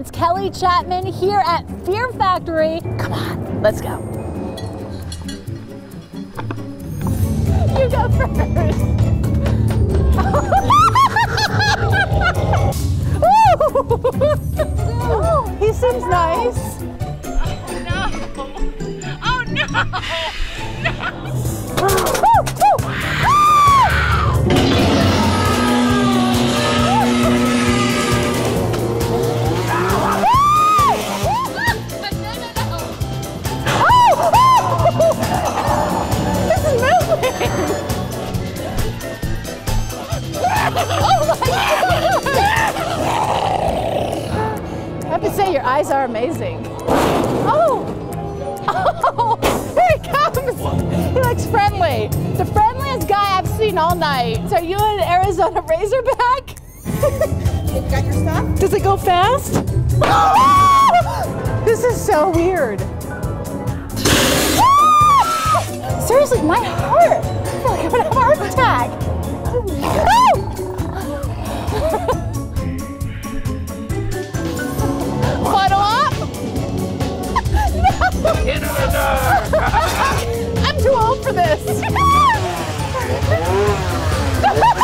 It's Kelly Chapman here at Fear Factory. Come on, let's go. You go first. oh, he seems nice. Oh no! Oh, I have to say, your eyes are amazing. Oh! Oh! Here he comes! He looks friendly. The friendliest guy I've seen all night. So are you an Arizona Razorback? You got your stuff? Does it go fast? This is so weird. Oh.